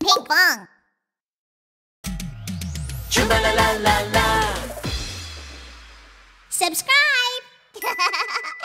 Pinkfong. Chumba la la la la. Subscribe.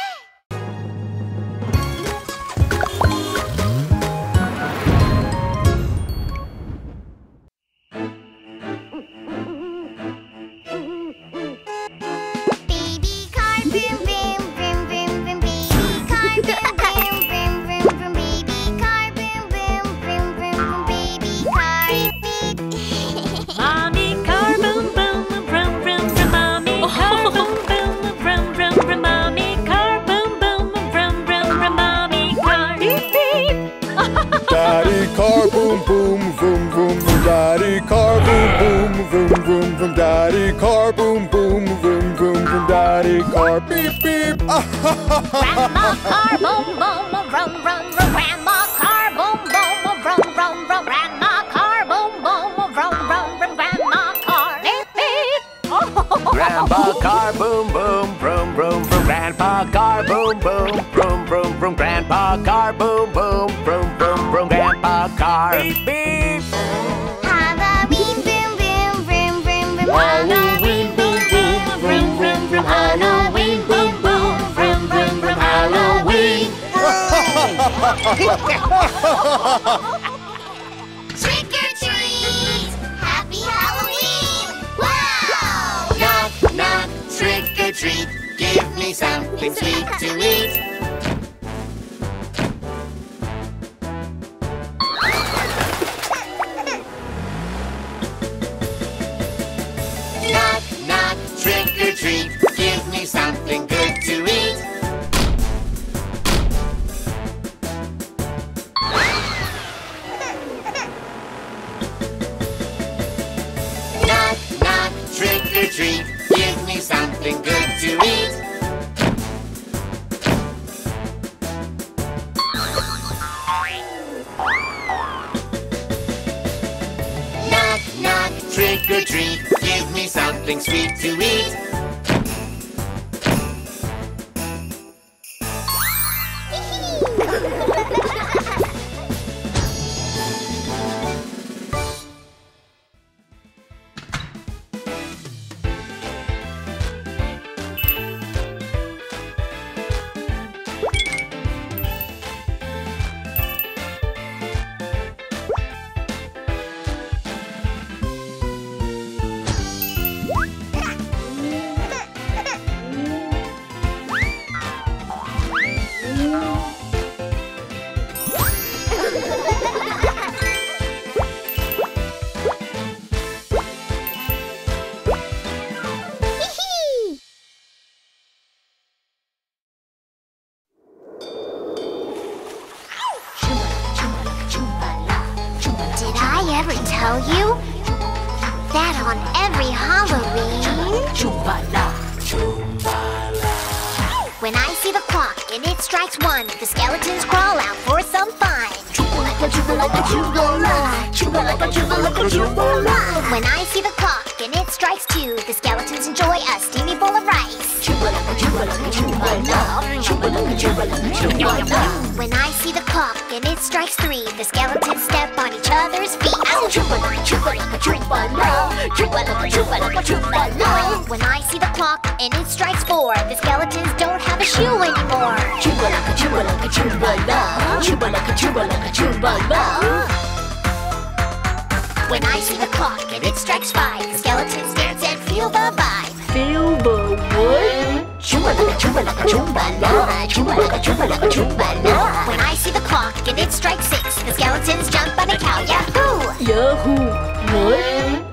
Grandma car boom boom vroom vroom Grandma car boom boom vroom vroom Grandma car boom boom vroom vroom Grandma car beep beep Grandpa car boom boom vroom vroom. Grandpa car boom boom vroom vroom. Grandpa car Trick or treat! Happy Halloween! Wow! Knock knock trick or treat. Give me something sweet to eat. Something good to eat. The skeletons don't have a shoe anymore. When I see the clock and it strikes five, the skeletons dance and feel the vibe. Feel the what? When I see the clock and it strikes six, the skeletons jump on a cow. Yahoo! Yahoo! What?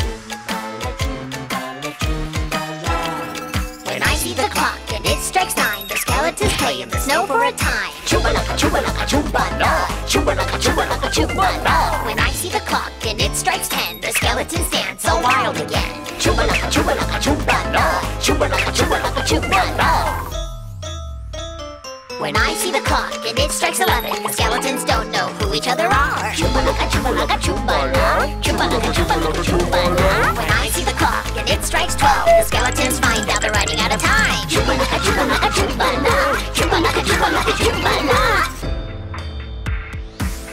strikes nine. The skeletons play in the snow for a time. Chubalaka, chubalaka, chubana. Chubalaka, chubalaka, chubana. When I see the clock and it strikes ten, the skeletons dance all wild again. Chubalaka, chubalaka, chubana. Chubalaka, chubalaka, chubana. When I see the clock and it strikes eleven, skeletons don't know who each other are. Chupa-laka, chupa-laka, chupa-la. Chupa chupa chupa-la. When I see the clock and it strikes twelve, the skeletons find out they're running out of time. Chupa-laka, chupa-laka, chupa-la. Chupa chupa chupa-la.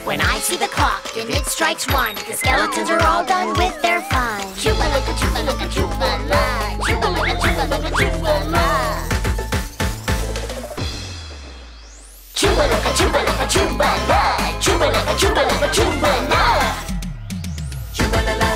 When I see the clock and it strikes one, the skeletons are all done with their fun. Chupa-laka, chupa-laka, chupa-la. Chupa chupa chupa-la. Chumbalaca, chumbalaca, chumbala. Chumbalaca, chumbalaca, chumbala. Chumbala.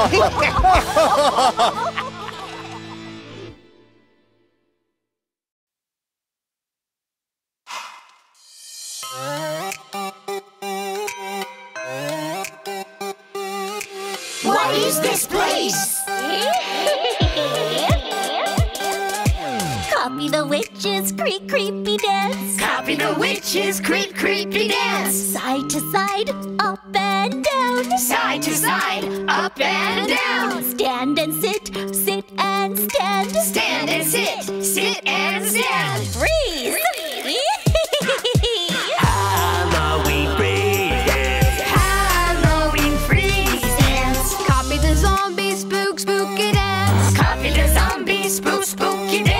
哈哈哈哈哈哈 Popular zombies, spook spooky day.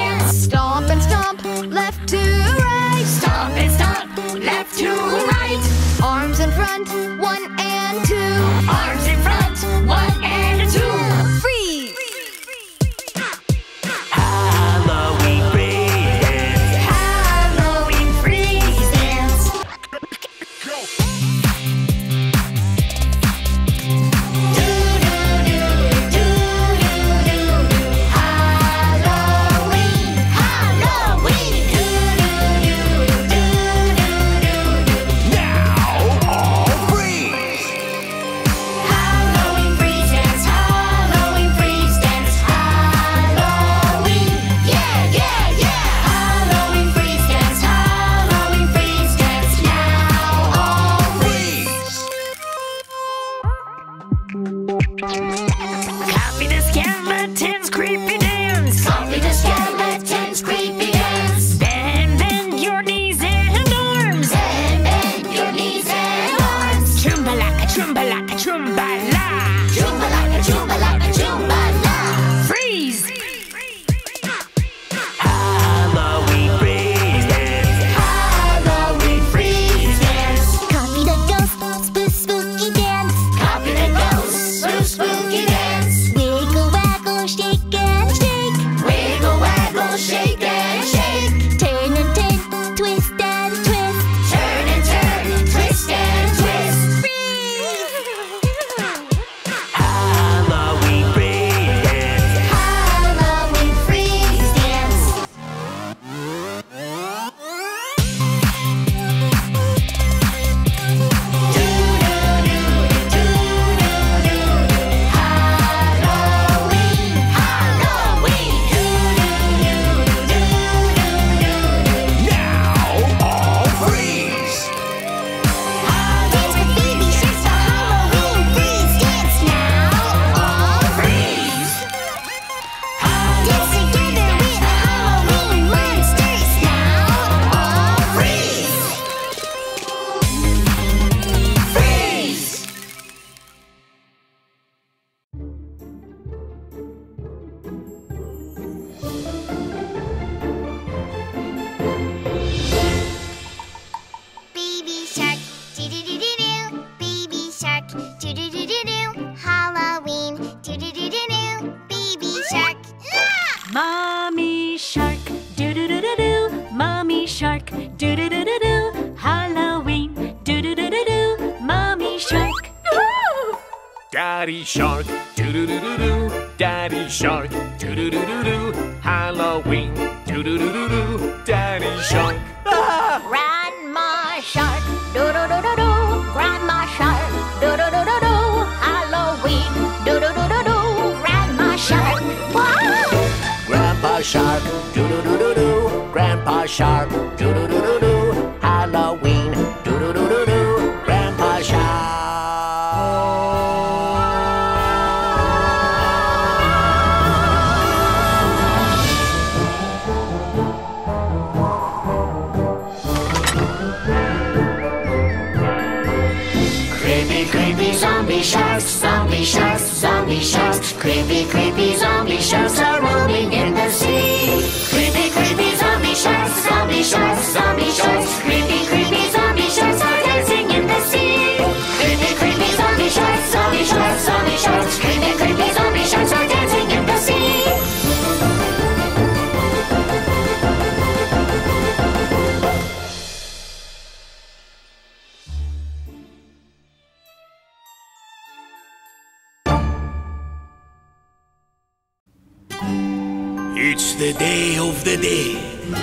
Day of the dead.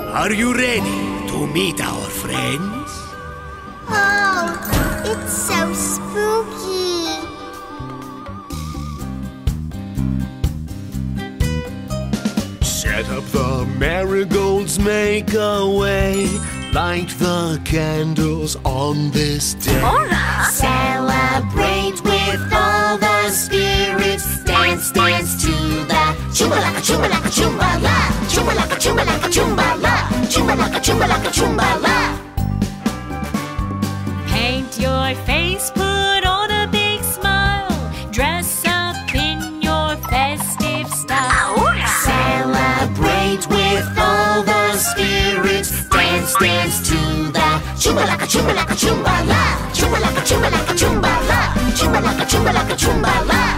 Are you ready to meet our friends? Oh, it's so spooky. Set up the marigolds, make a way. Light the candles on this day. Celebrate with all the spirits. Dance, dance to the chumbalaka, chumbalaka, chumbala. Chumbalaka, chumbalaka, chumbala. Chumbalaka, chumbalaka, chumbala. Paint your face, put on a big smile. Dress up in your festive style. Celebrate with all the spirits. Dance, dance to the chumbalaka, chumbalaka, chumbala. Chumbalaka, chumbalaka, chumbala. Chumbalaka, chumbalaka, chumbala.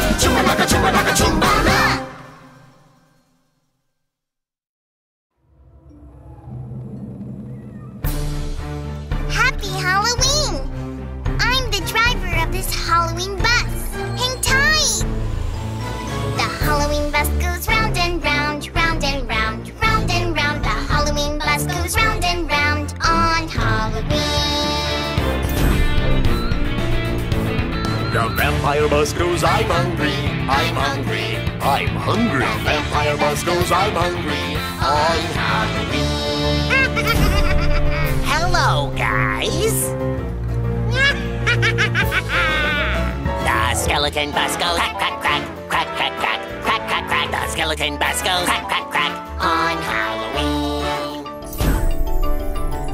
Happy Halloween! I'm the driver of this Halloween bus. Hang tight! The Halloween bus goes round and round, round and round, round and round. The Halloween bus goes round and round on Halloween. The vampire bus goes, I'm hungry, I'm hungry, I'm hungry. The vampire bus goes, I'm hungry, on Halloween. Hello, guys. the skeleton bus goes crack, crack, crack, crack, crack, crack, crack, crack, crack. The skeleton bus goes crack, crack, crack on Halloween.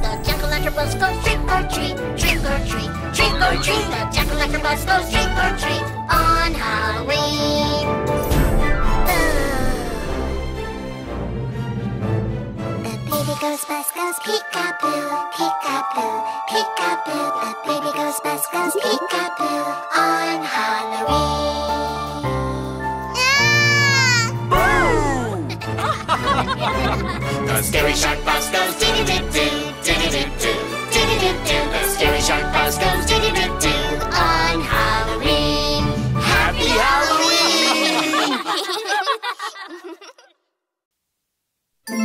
The jack-o'-lantern bus goes trick or treat, trick or treat, trick or treat. The jack-o'-lantern bus goes trick or treat on Halloween. The baby ghost bus goes peekaboo, peekaboo, peekaboo. The baby ghost bus goes peekaboo on Halloween. The scary shark bus goes diddy doo doo, diddy doo doo, diddy doo doo. The scary shark bus goes diddy doo doo One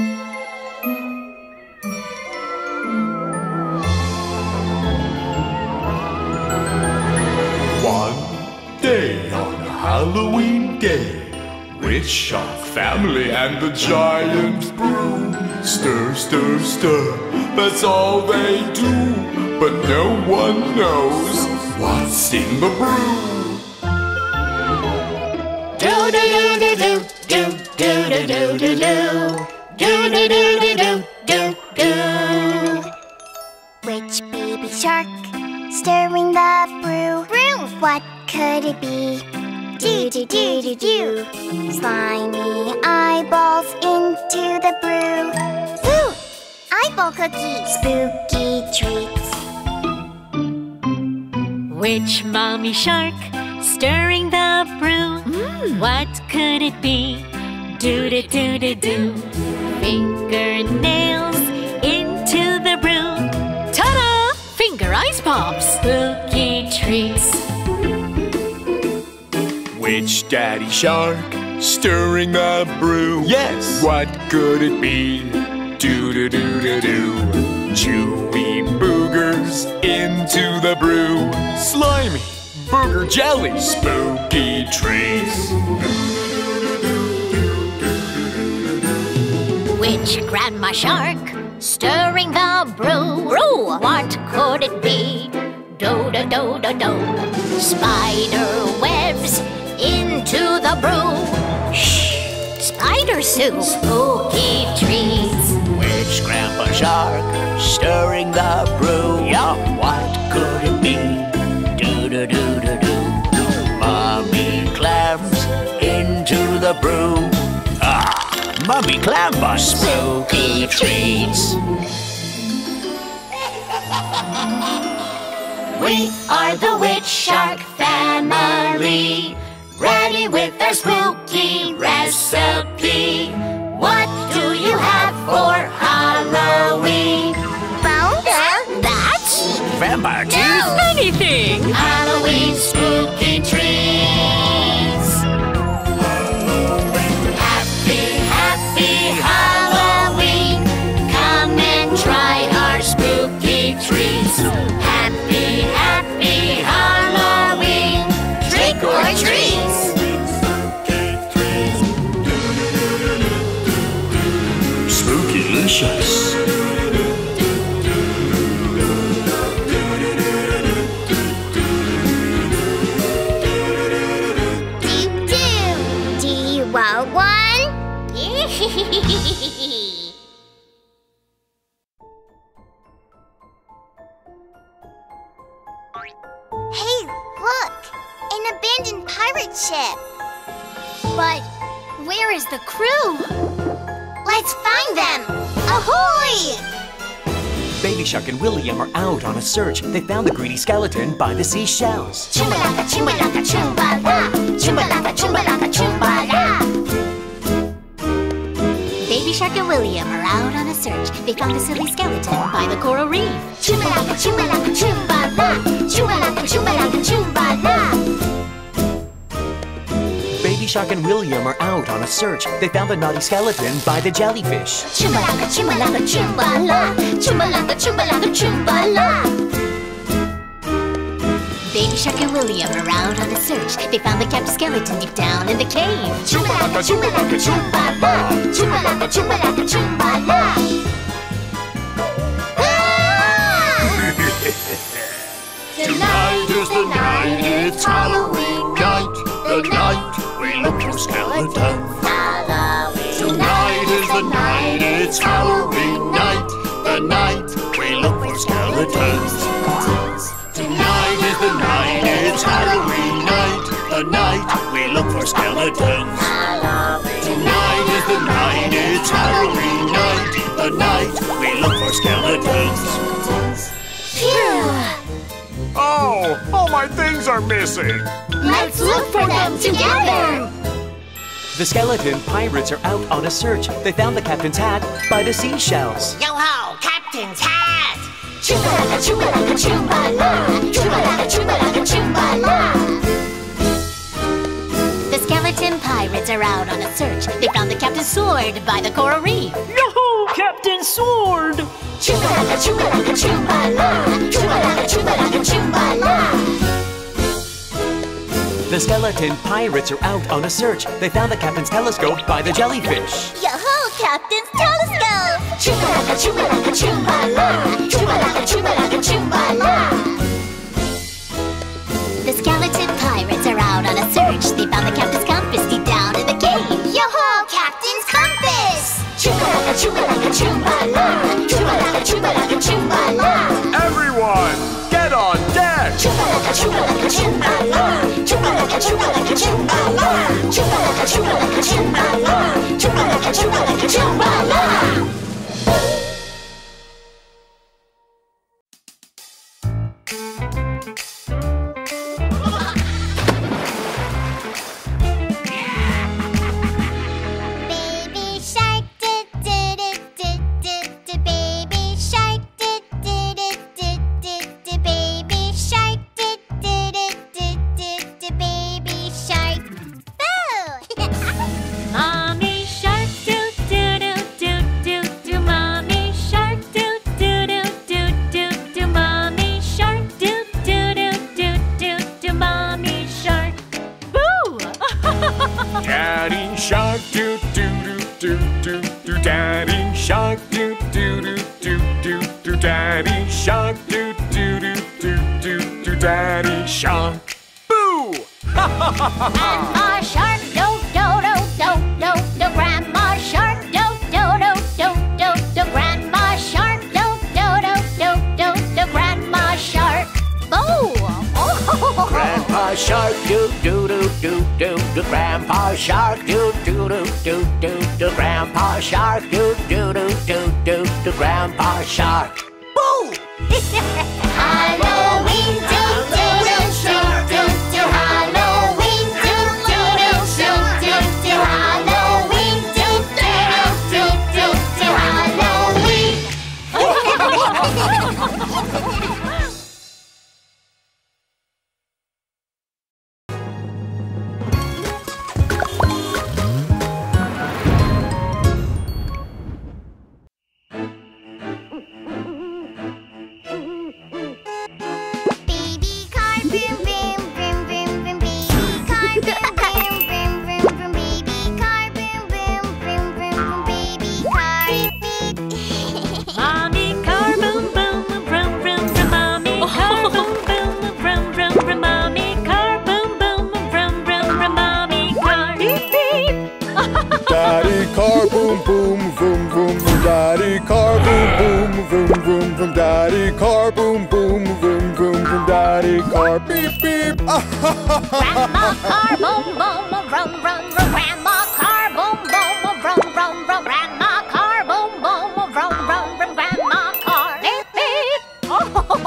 day on Halloween Day, Witch Shark family and the giant brew. Stir, stir, stir, that's all they do. But no one knows what's in the brew. Do do do do do do do do do do do do do do do do do do. Witch baby shark stirring the brew? Brew. What could it be? Do do do do do. Slimy eyeballs into the brew. Ooh, eyeball cookies. Spooky treats. Witch mommy shark stirring the brew? Hmm. What could it be? Do do do do do. Fingernails into the brew. Ta-da! Finger ice pops. Spooky treats. Witch daddy shark stirring the brew? Yes. What could it be? Do do do do do. Chewy boogers into the brew. Slimy. Booger jelly. Spooky treats. Witch grandma shark stirring the brew? Brew. What could it be? Do do do do do. Spider webs into the brew. Shh. Spider soup. Spooky treats. Witch grandpa shark stirring the brew? Yeah, what could it be? Do do do do do. Mommy clams into the brew. Mummy clam bus. Spooky treats. We are the Witch Shark family, ready with our spooky recipe. What do you have for Halloween? Bones? That's Vampire teeth. no. Anything! Halloween pirate ship! But where is the crew? Let's find them! Ahoy! Baby Shark and William are out on a search. They found the greedy skeleton by the seashells. Chumbalaka, chumbalaka, chumbala! Chumbalaka, chumbalaka, chumbala! Baby Shark and William are out on a search. They found a silly skeleton by the coral reef. Chumbalaka, chumbalaka, chumbala! Chumbalaka, chumbalaka, chumbala! Baby Shark and William are out on a search. They found the naughty skeleton by the jellyfish. Chumbalaka, chumbalaka, chumbala! Chumbalaka, chumbalaka, chumbala! Baby Shark and William are out on a search. They found the kept skeleton deep down in the cave. Chumbalaka, chumbalaka, chumbala! Chumbalaka, chumbalaka, chumbala! Tonight is the night, it's Halloween night. The night we look for skeletons. Tonight is the night, it's Halloween night. The night we look for skeletons. Tonight is the night, it's Halloween night. The night we look for skeletons. Tonight is the night, it's Halloween night. The night we look for skeletons. Oh, all my things are missing. Let's look for them together! The skeleton pirates are out on a search. They found the captain's hat by the seashells. Yo ho, Captain's hat! Chumbalaka, chumbalaka, chumbala! Chumbalaka, chumbalaka, chumbala! The skeleton pirates are out on a search. They found the captain's sword by the coral reef. Yo-ho, Captain Sword! Chumbalaka, chumbalaka, chumbala! Chumbalaka, chumbalaka, chumbala! The skeleton pirates are out on a search. They found the captain's telescope by the jellyfish. Yo ho, Captain's telescope! Chumbalaka, chumbalaka, chumbala! Chumbalaka, chumbalaka, chumbala! The skeleton pirates are out on a search. They found the captain's compass deep down in the cave. Yo ho, Captain's compass! Chumbalaka, chumbalaka, chumbala! Chumbalaka, chumbalaka, chumbala! Everyone, get on deck! Chumbalaka, chumbalaka, chumbala! Chimba la, chimba la, chimba la, chimba. and shark do do do do do do grandma shark do do do do do do grandma shark do do do do do do grandma shark. Oh. Grandpa shark do do do do do do grandpa shark do do do do do do grandpa shark do do do do do do grandpa shark.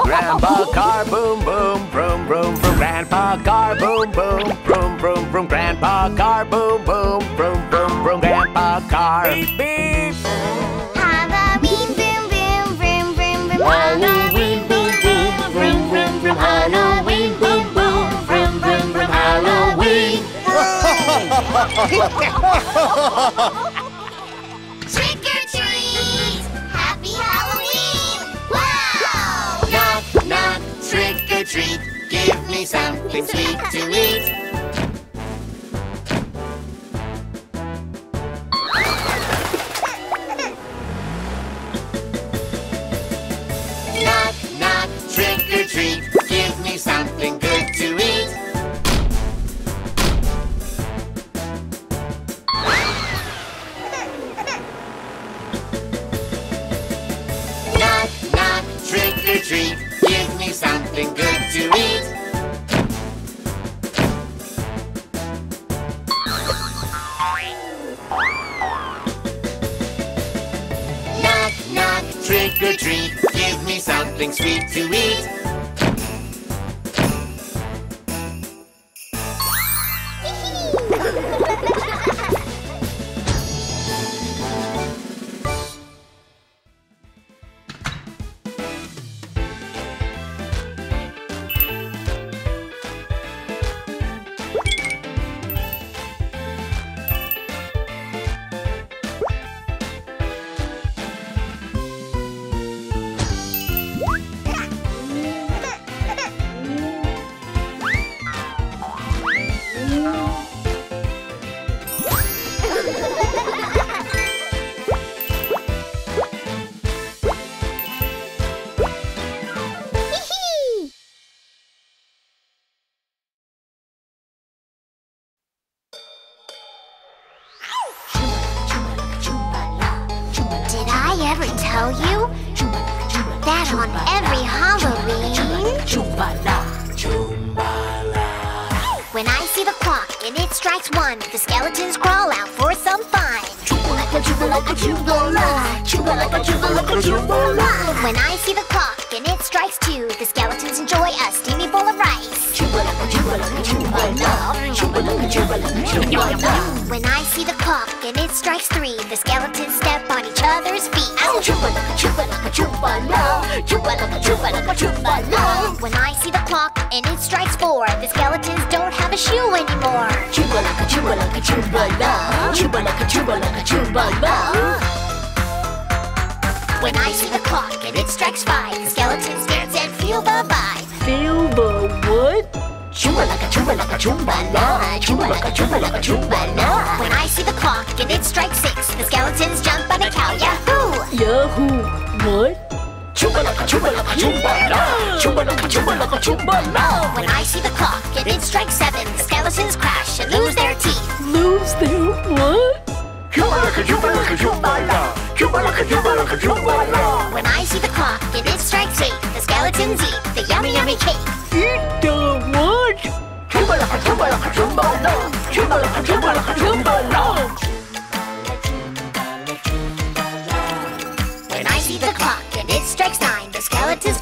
Grandpa car boom boom vroom vroom vroom. Grandpa car boom boom vroom vroom vroom. Grandpa car boom boom vroom vroom. Grandpa car beep, beep. Trick or treat! Happy Halloween! Wow! Knock, knock, trick or treat. Give me something sweet to eat. something sweet to eat.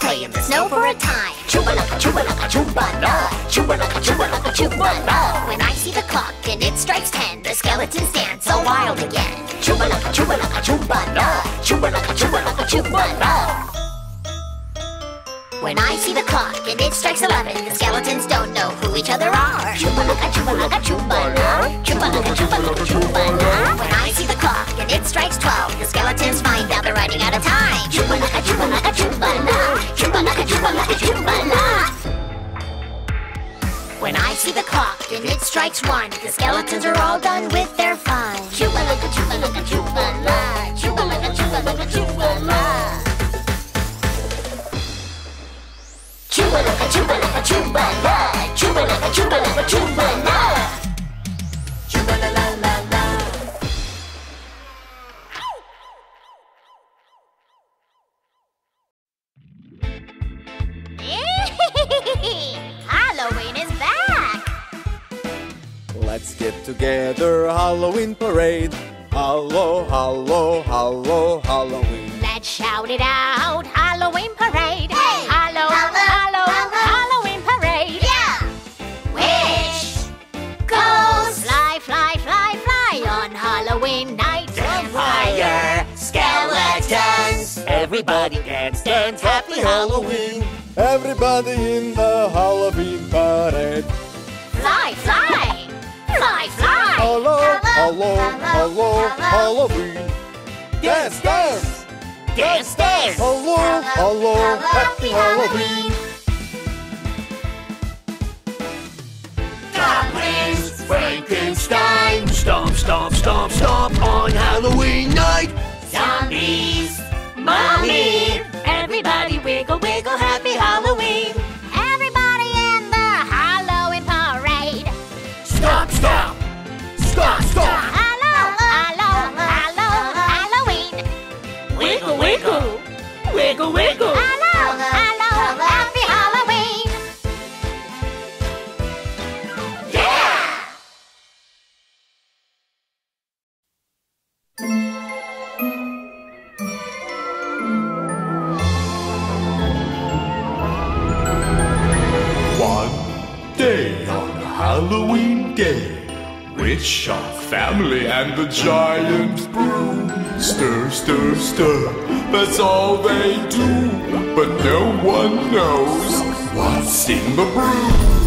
Play in the snow for a time. Chubalaka, chubalaka, chumbala. Chubalaka, chubalaka, chumbala. When I see the clock and it strikes ten, the skeletons dance so wild again. Chubalaka, chubalaka, chumbala. Chubalaka, chubalaka, chumbala. When I see the clock and it strikes eleven, the skeletons don't know who each other are. Chubalaka, chubalaka, chubala. Chubalaka, chubalaka, chubala. When I see the clock and it strikes twelve, the skeletons find out they're running out of time. Chubalaka, chubalaka, chubala. Chubalaka, chubalaka, chubala. When I see the clock and it strikes one, the skeletons are all done with their fun. Halloween is back! Let's get together Halloween parade. Hallow, hallow, hallow, Halloween. Let's shout it out. Everybody dance, dance, happy Halloween. Everybody in the Halloween parade. Fly, fly, fly, fly. Hello, hello, hello, hello, Halloween. Dance, dance. Dance, dance. Hello, hello, happy Halloween. Goblins, Frankenstein, stomp, stomp, stomp, stomp on Halloween night. Zombies, that's all they do. But no one knows what's in the brew.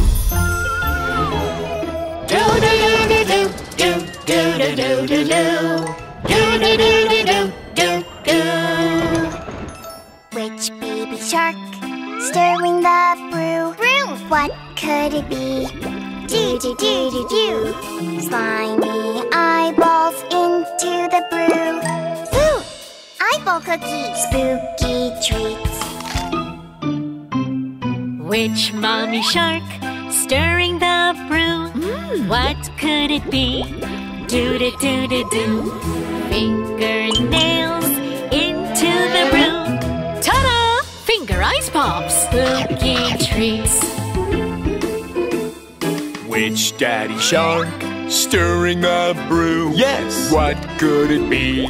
Stirring the brew. Yes. What could it be?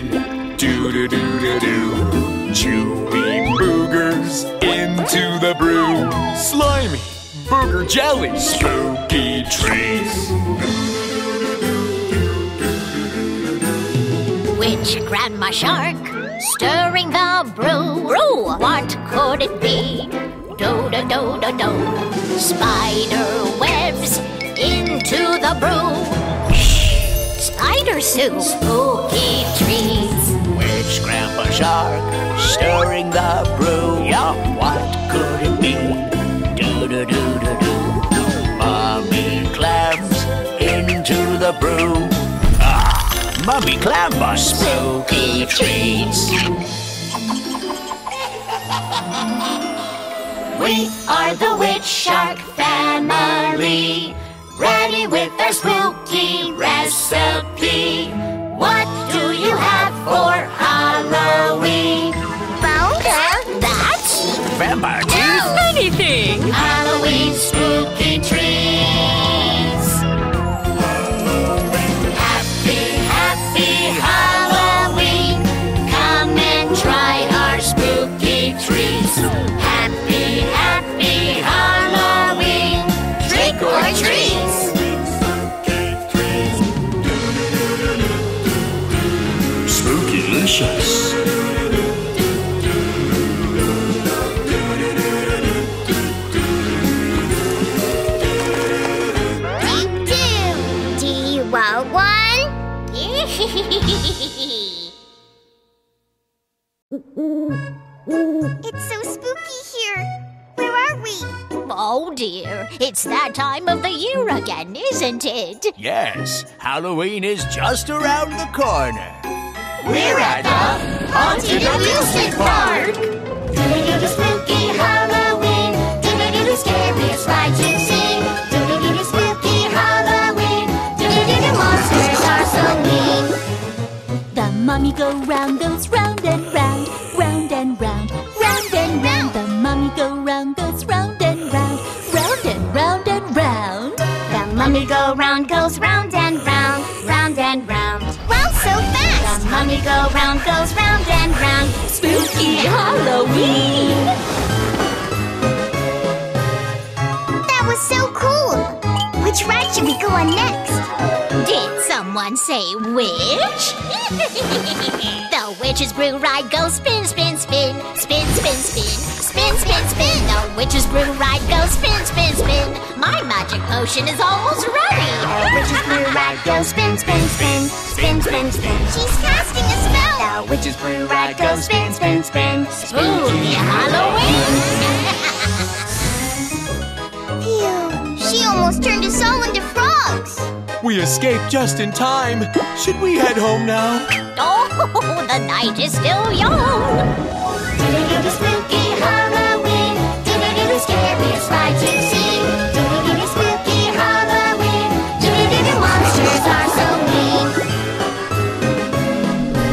Do do do do do. Chewy boogers into the brew. Slimy booger jelly. Spooky treats. Witch grandma shark stirring the brew? Brew. What could it be? Do do do do do. Spider webs into the brew. Spider soup. Spooky treats. Witch Grandpa Shark stirring the brew. Yum, what could it be? Do do do do do. Mummy clams into the brew. Ah, Mummy clam are spooky treats. We are the Witch Shark family ready with our spooky recipe. What do you have for Halloween? Bones? That? Vampire teeth? Anything! Halloween spooky trees. It's so spooky here. Where are we? Oh dear, it's that time of the year again, isn't it? Yes, Halloween is just around the corner. We're at the Haunted Amusement Park. Do-do-do-do spooky Halloween. Say witch? the witch's brew ride goes spin, spin, spin, spin, spin, spin, spin, spin, spin. The witch's brew ride goes spin, spin, spin. My magic potion is almost ready. The witch's brew ride goes spin, spin, spin, spin, spin, spin. She's casting a spell. The witch's brew ride goes spin, spin, spin. Spooky Halloween! Phew, she almost turned us all into frogs. We escaped just in time. Should we head home now? Oh, the night is still young. Do-do-do-do spooky Halloween. Do-do-do-do scariest ride you've seen. Do-do-do-do spooky Halloween. Do-do-do-do monsters are so mean.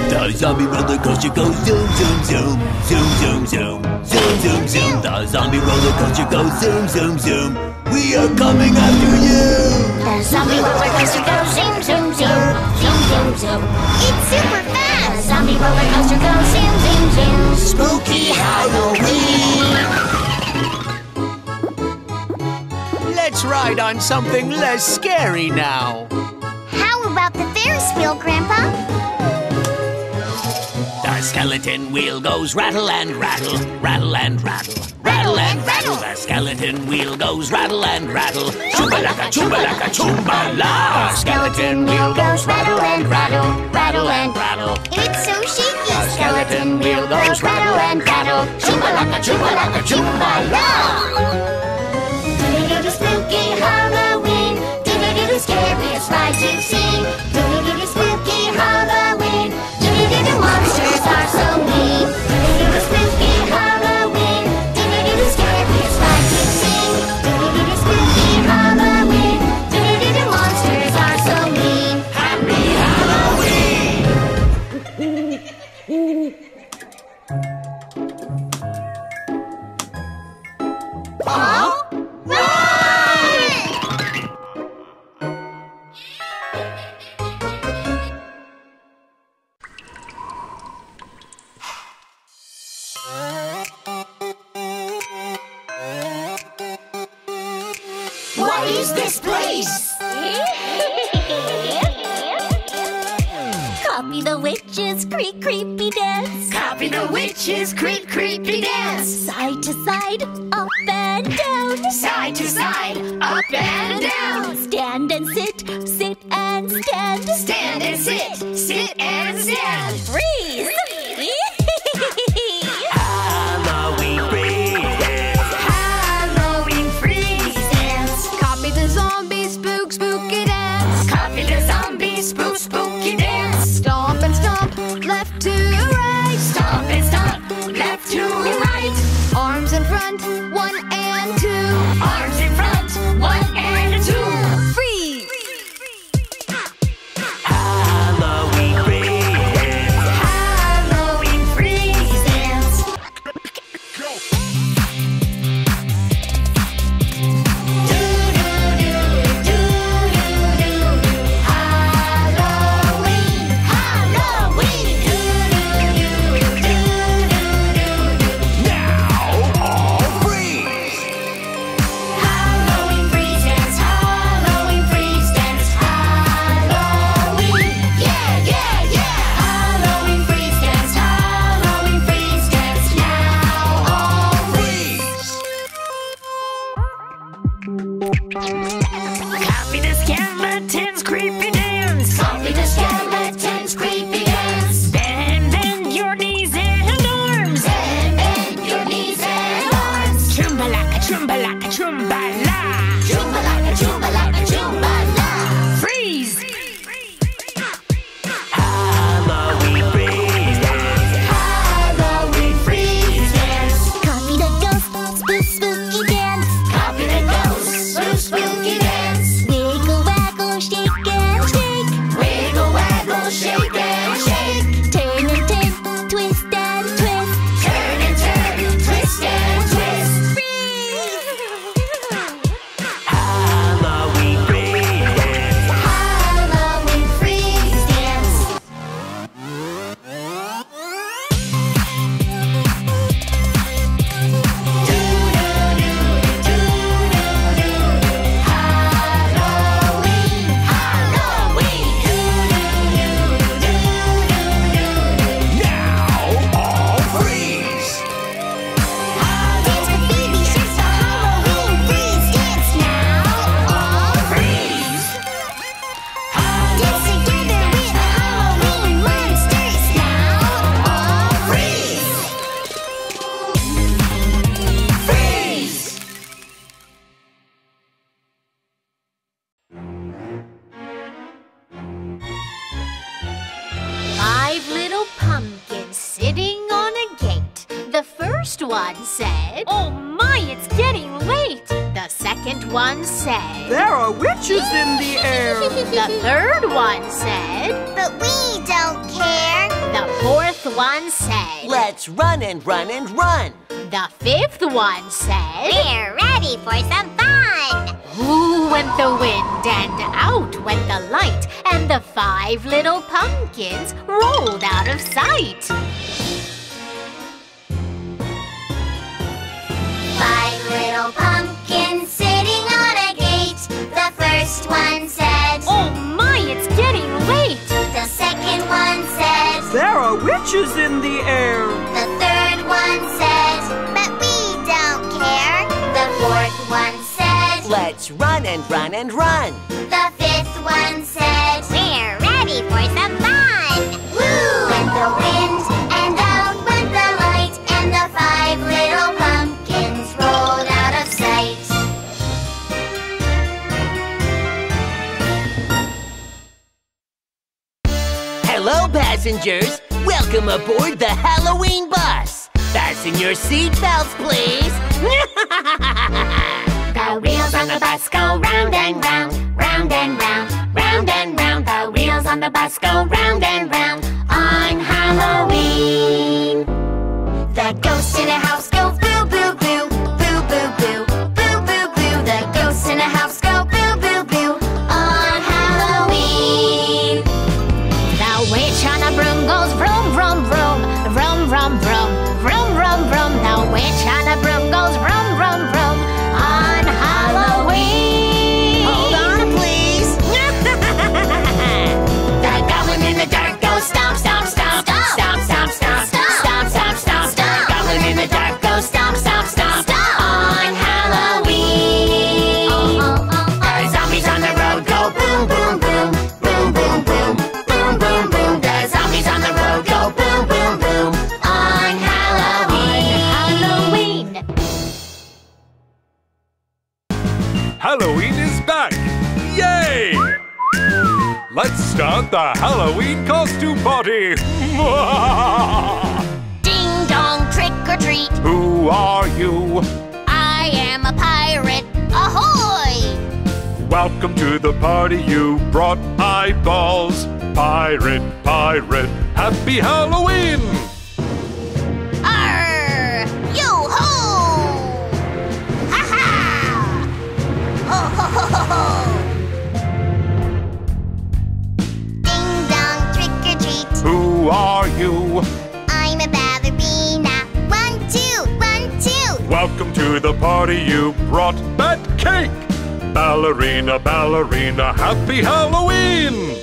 The zombie roller coaster goes zoom, zoom, zoom, zoom, zoom, zoom, zoom, zoom, zoom. The zombie roller coaster goes zoom, zoom, zoom. We are coming after you. Zombie roller coaster goes zoom, zoom, zoom, zoom, zoom, zoom. It's super fast. zombie roller coaster goes zoom, zoom, zoom. Spooky Halloween. Let's ride on something less scary now. How about the Ferris wheel, Grandpa? The skeleton wheel goes rattle and rattle, rattle and rattle, skeleton wheel goes rattle and rattle, chumbalaka, chumbalaka, chumbala. The skeleton wheel goes rattle and rattle, rattle and rattle. It's so shaky. The skeleton wheel goes rattle and rattle, chumbalaka, chumbalaka, chumbala. Do-do-do-do spooky Halloween. Do-do-do-do scariest ride you've seen. Side, up and down. Side to side, up and down. Stand and sit, sit and stand. Stand and sit, sit and stand. Freeze! One said, There are witches in the air. The third one said, But we don't care. The fourth one said, Let's run and run and run. The fifth one said, We're ready for some fun. Who went the wind and out went the light, and the five little pumpkins rolled out of sight. Five little pumpkins one said, Oh my, it's getting late. The second one said, There are witches in the air. The third one said, But we don't care. The fourth one said, Let's run and run and run. The fifth one said, passengers. Welcome aboard the Halloween bus. Fasten your seatbelts, please. The wheels on the bus go round and round, round and round, round and round. The wheels on the bus go round and round on Halloween. The ghost in a house Welcome to the party, you brought eyeballs. Pirate, pirate, happy Halloween! Arr! Yo ho! Ha ha! Ho ho ho ho ho! Ding dong, trick or treat. Who are you? I'm a ballerina. One, two, one, two. Welcome to the party, you brought that cake! Ballerina, ballerina, happy Halloween!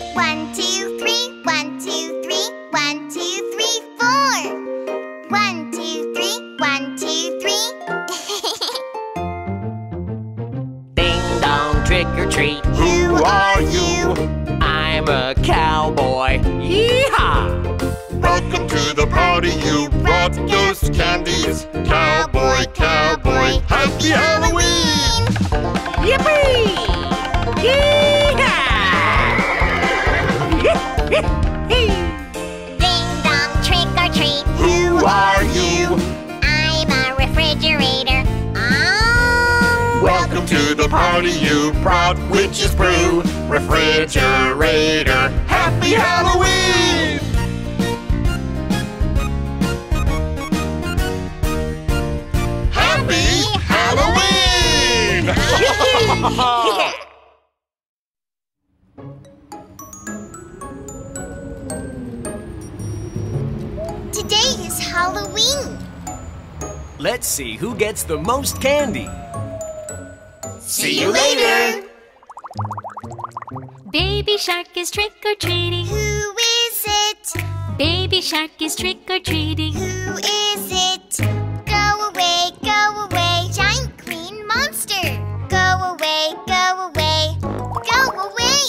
To the party, you brought witch's brew. Refrigerator, happy Halloween! Happy Halloween! Today is Halloween. Let's see who gets the most candy. See you later. Baby shark is trick or treating. Who is it? Baby shark is trick or treating. Who is it? Go away, go away, giant queen monster. Go away, go away, go away.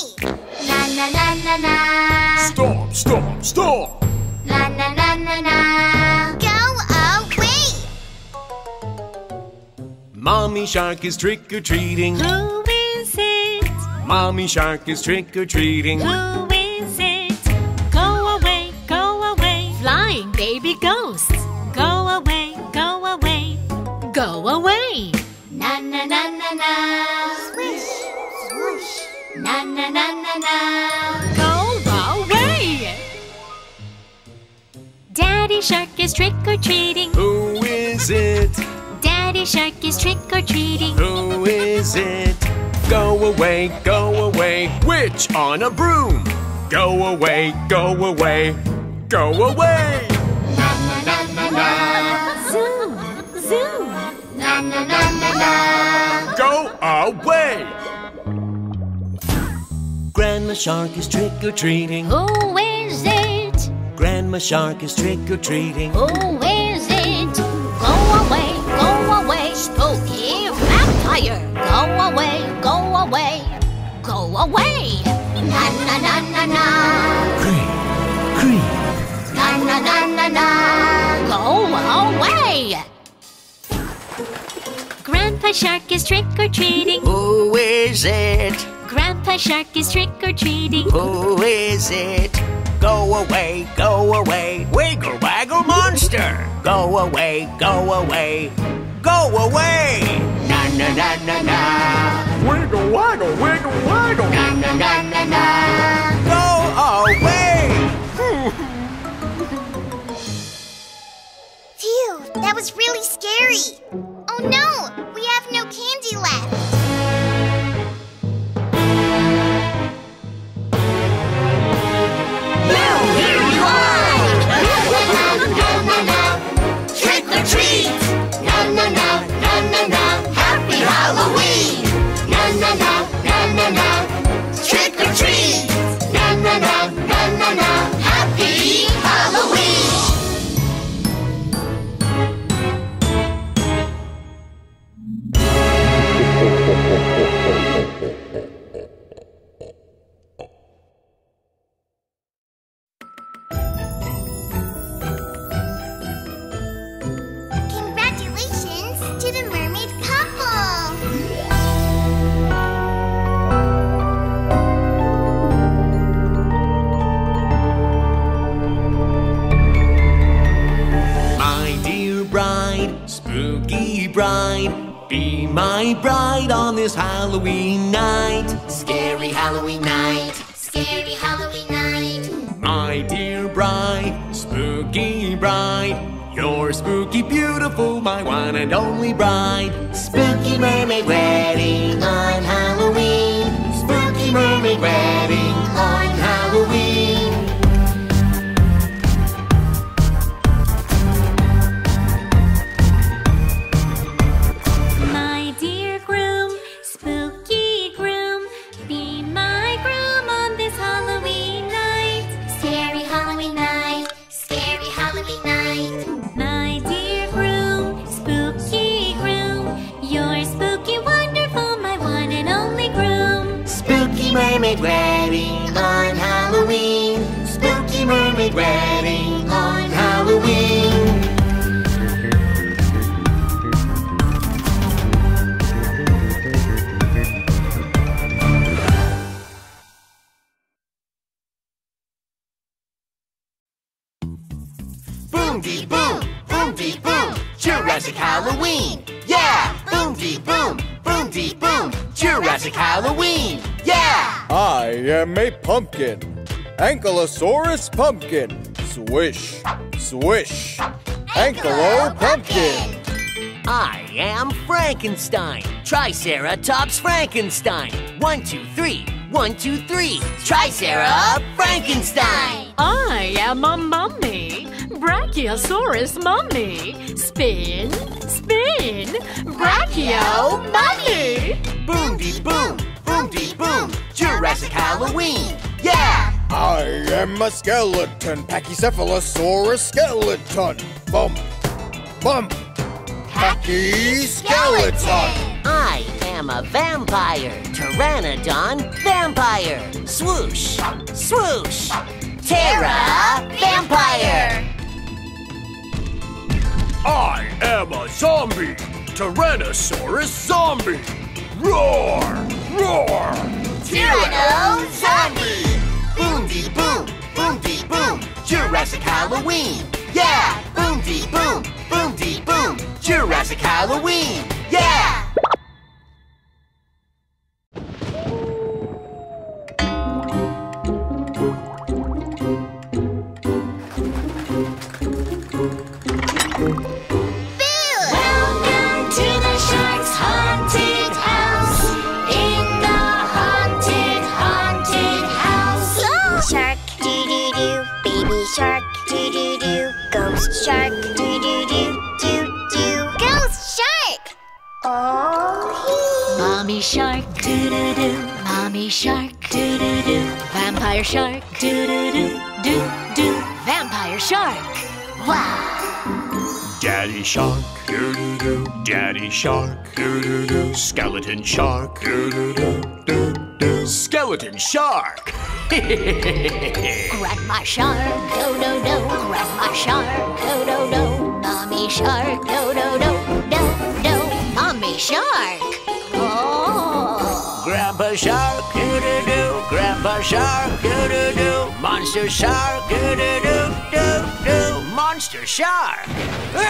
Na na na na na. Stop, stop, stop! Na na na na na. Mommy Shark is trick-or-treating. Who is it? Mommy Shark is trick-or-treating. Who is it? Go away, go away. Flying baby ghosts. Go away, go away. Go away. Na na na na na. Swish, swoosh. Na na na na na. Go away. Daddy Shark is trick-or-treating. Who is it? Daddy Shark is trick or treating. Who is it? Go away, go away, witch on a broom. Go away, go away, go away. Na na na na. Zoom, zoom. Na na na na na. Go away. Grandma Shark is trick or treating. Who is it? Grandma Shark is trick or treating. Who is Go away, go away, go away. Na na na na na. Creep, creep. Na na na na na. Go away. Grandpa Shark is trick or treating. Who is it? Grandpa Shark is trick or treating. Who is it? Go away, go away, wiggle waggle monster. Go away, go away, go away. Na na na na na. Wiggle, waggle, wiggle, waggle. Na na na na na. Go away. Phew, that was really scary. Oh no, we have no candy left. Halloween! Na na na bride, be my bride on this Halloween night. Scary Halloween night. Scary Halloween night. My dear bride, spooky bride, you're spooky beautiful, my one and only bride. Spooky mermaid wedding on Halloween. Spooky mermaid wedding mermaid wedding on Halloween. Spooky mermaid wedding on Halloween. Boom dee boom, boom dee boom, Jurassic Halloween, yeah! Boom dee boom, boom dee boom, Jurassic Halloween, yeah! I am a pumpkin. Ankylosaurus pumpkin. Swish, swish. Ankylo pumpkin. I am Frankenstein, Triceratops Frankenstein. One, two, three, one, two, three, Triceratops Frankenstein. I am a mummy, Brachiosaurus mummy. Spin, spin, Brachio mummy. Boom dee boom, boom dee boom, Jurassic Halloween, yeah! I am a skeleton. Pachycephalosaurus skeleton. Bump, bump. Pachyskeleton. I am a vampire, Pteranodon vampire. Swoosh, swoosh, Ptera vampire. I am a zombie, Tyrannosaurus zombie. Roar, roar. Tyranno zombie. Boom dee boom, boom dee boom, Jurassic Halloween, yeah! Boom dee boom, boom dee boom, Jurassic Halloween, yeah! Mommy shark, doo doo doo. Mommy shark, doo doo doo. Vampire shark, doo doo doo doo doo. Vampire shark. Wow. Daddy shark, doo doo doo. Daddy shark, doo doo doo. Skeleton shark, doo doo doo doo doo. Skeleton shark. Grandma shark, do do do. Grandma shark, do do do. Mommy shark, do do do do do. Mommy shark. Grandpa Shark, doo doo doo. Grandpa Shark, doo doo doo. Monster Shark, doo doo doo doo doo. Monster Shark. Do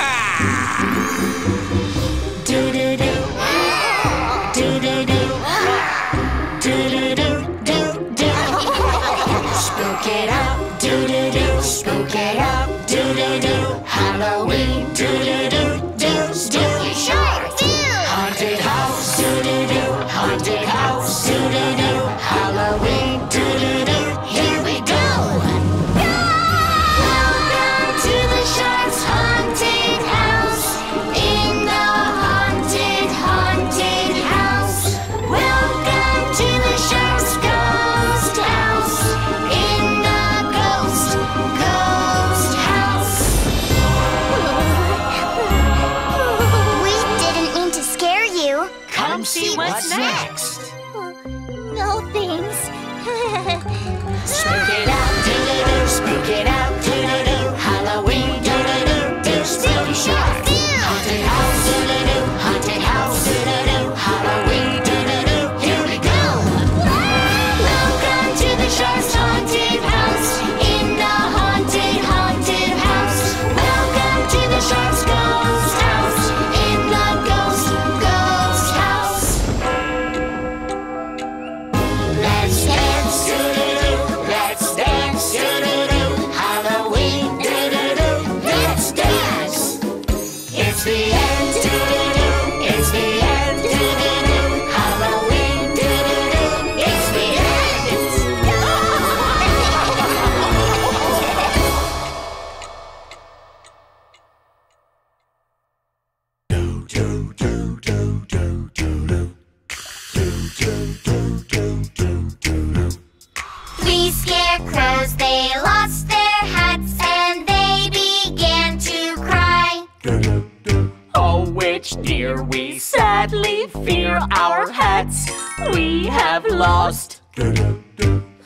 Oh, witch dear, we sadly fear our hats we have lost.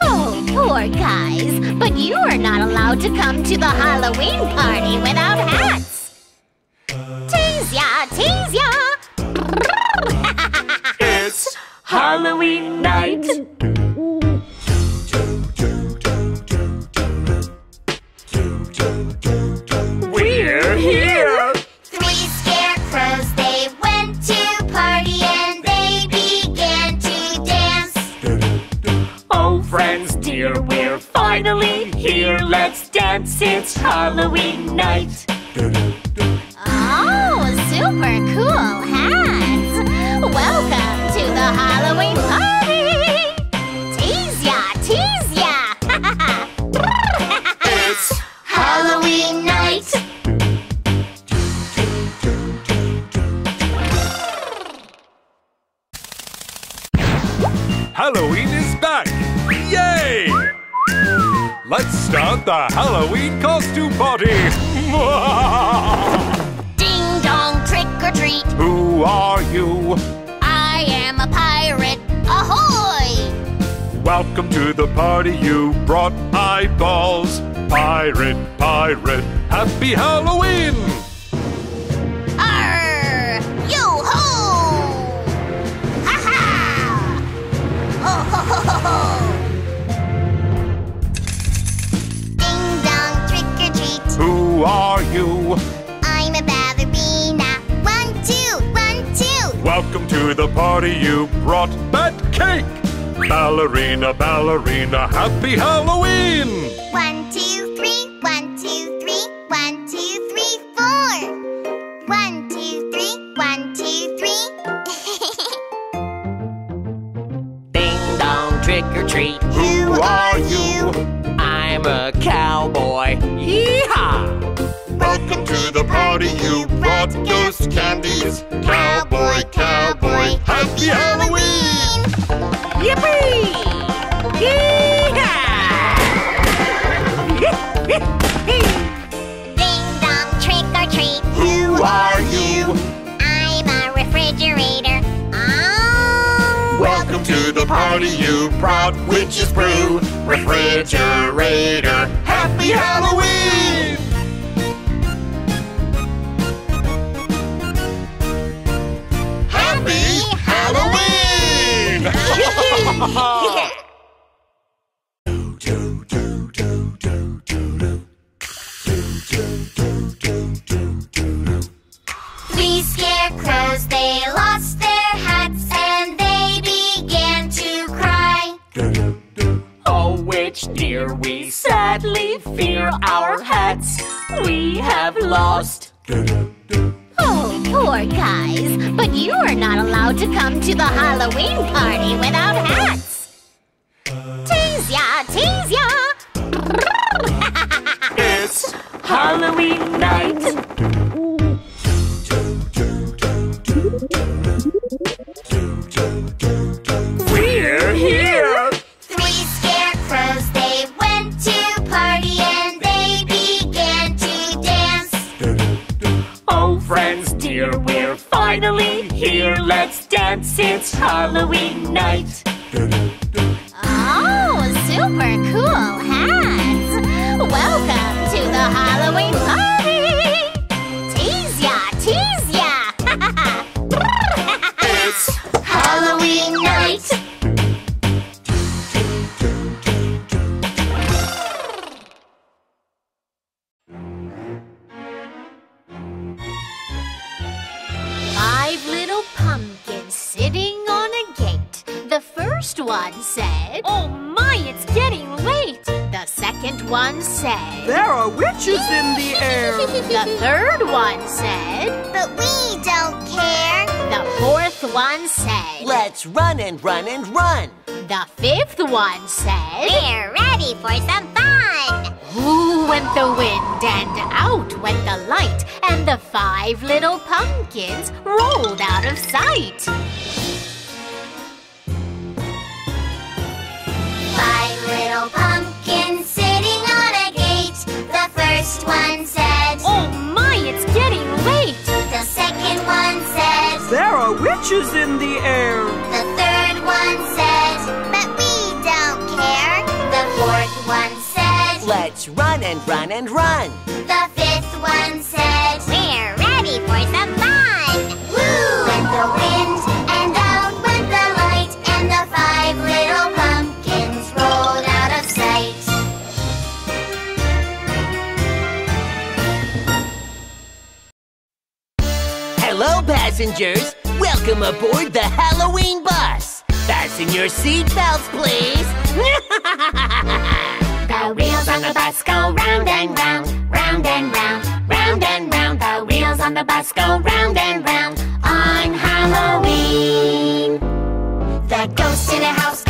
Oh, poor guys. But you are not allowed to come to the Halloween party without hats. Tease ya, tease ya. It's Halloween night. Dance. It's Halloween night. Let's start the Halloween costume party! Ding dong, trick or treat. Who are you? I am a pirate. Ahoy! Welcome to the party, you brought eyeballs. Pirate, pirate, happy Halloween! Who are you? I'm a ballerina. One, two, one, two. Welcome to the party, you brought that cake! Ballerina, ballerina, happy Halloween! One, two, Run and run and run. The fifth one says... We're ready for some fun! Ooh went the wind and out went the light And the five little pumpkins rolled out of sight Five little pumpkins sitting on a gate The first one said... Oh my, it's getting late! The second one said... There are witches in the air. The third one said, but we don't care. The fourth one said, let's run and run and run. The fifth one said, passengers. Welcome aboard the Halloween bus. Fasten your seatbelts, please. the wheels on the bus go round and round, round and round, round and round. The wheels on the bus go round and round on Halloween. The ghost in the house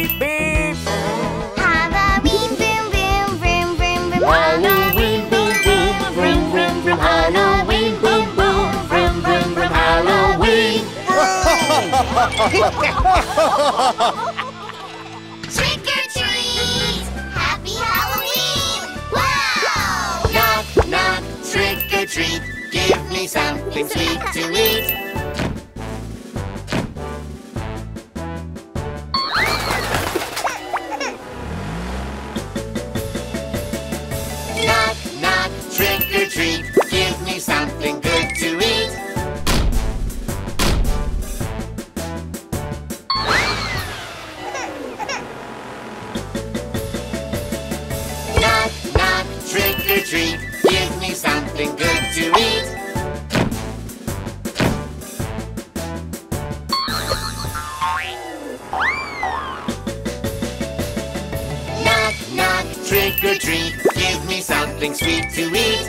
beep beep. Halloween boom boom boom. Halloween boom boom vroom vroom vroom. Halloween boom boom boom, boom, vroom. Halloween. Trick or treat! Happy Halloween! Wow! Knock trick or treat. Give me something sweet to eat. something sweet to eat.